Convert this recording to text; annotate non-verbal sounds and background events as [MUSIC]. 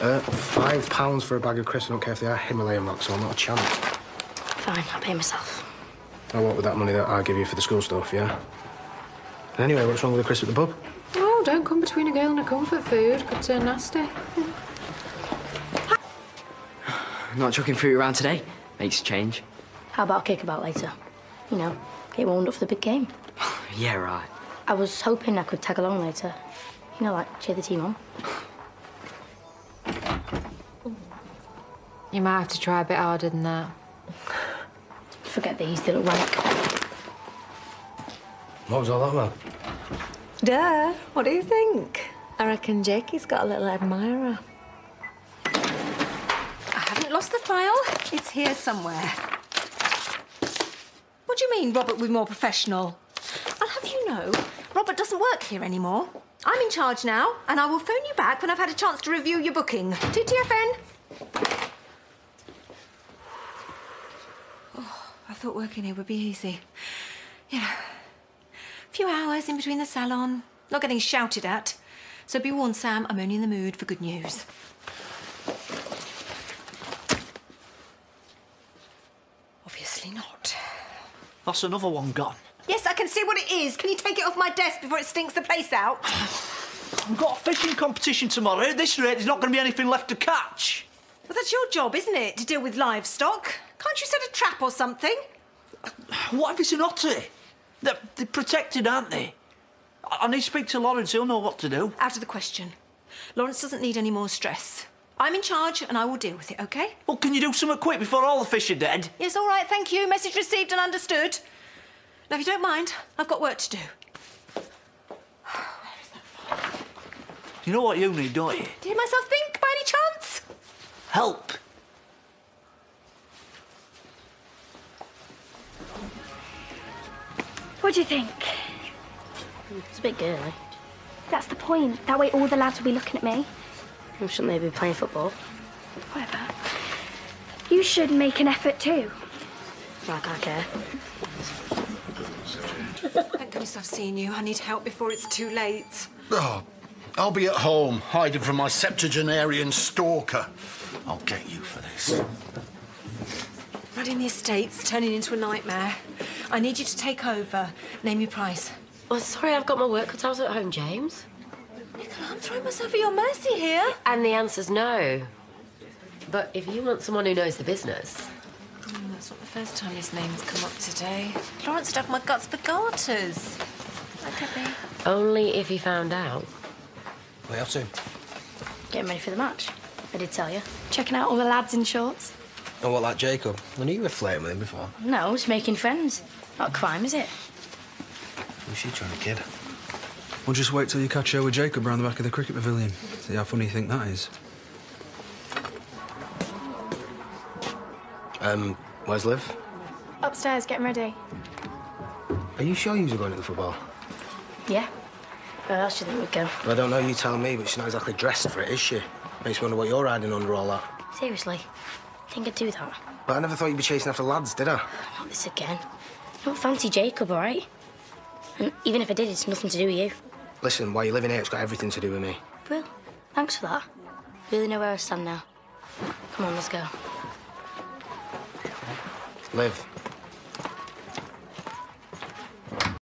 Uh, five pounds for a bag of crisps. I don't care if they are Himalayan rock salt, not a chance. Fine, I'll pay myself. I what with that money that I give you for the school stuff, yeah? And anyway, what's wrong with the crisp at the pub? Oh, don't come between a girl and a comfort food. Could turn nasty. [SIGHS] Not chucking fruit around today. Makes a change. How about a kickabout later? You know, get warmed up for the big game. [SIGHS] Yeah, right. I was hoping I could tag along later. You know, like cheer the team on. You might have to try a bit harder than that. Forget these, they look rank. What was all that about? Duh. What do you think? I reckon Jakey's got a little admirer. I haven't lost the file. It's here somewhere. What do you mean, Robert was more professional? I'll have you know, Robert doesn't work here anymore. I'm in charge now, and I will phone you back when I've had a chance to review your booking. TTFN. Oh, I thought working here would be easy. You know, a few hours in between the salon, not getting shouted at. So be warned, Sam, I'm only in the mood for good news. Obviously not. That's another one gone. Yes, I can see what it is. Can you take it off my desk before it stinks the place out? We've got a fishing competition tomorrow. At this rate, there's not going to be anything left to catch. Well, that's your job, isn't it, to deal with livestock? Can't you set a trap or something? What if it's an otter? They're, they're protected, aren't they? I, I need to speak to Lawrence. He'll know what to do. Out of the question. Lawrence doesn't need any more stress. I'm in charge and I will deal with it, OK? Well, can you do something quick before all the fish are dead? Yes, all right, thank you. Message received and understood. Now, if you don't mind, I've got work to do. You know what you need, don't you? Do you hear myself think, by any chance? Help. What do you think? It's a bit girly. That's the point. That way all the lads will be looking at me. Shouldn't they be playing football? Whatever. You should make an effort too. Like I care. Thank goodness I've seen you. I need help before it's too late. Oh, I'll be at home, hiding from my septuagenarian stalker. I'll get you for this. Running the estate's turning into a nightmare. I need you to take over. Name your price. Well, sorry, I've got my work cut out at home, James. Nicola, I'm throwing myself at your mercy here. And the answer's no. But if you want someone who knows the business, Mm, that's not the first time his name's come up today. Lawrence would have my guts for garters. That only if he found out. Where else to? Getting ready for the match. I did tell you. Checking out all the lads in shorts. Oh, what, like Jacob? I knew you were flirting with him before. No, it's making friends. Not a crime, is it? Who's she trying to kid? Well, just wait till you catch her with Jacob round the back of the cricket pavilion. See how funny you think that is. Um, where's Liv? Upstairs, getting ready. Are you sure you're going to the football? Yeah. Where else do you think we'd go? Well, I don't know, you tell me, but she's not exactly dressed for it, is she? Makes me wonder what you're hiding under all that. Seriously? Think I'd do that? But I never thought you'd be chasing after lads, did I? Not this again. I don't fancy Jacob, all right? And even if I did, it's nothing to do with you. Listen, while you're living here, it's got everything to do with me. Brill, thanks for that. Really know where I stand now. Come on, let's go. Liv,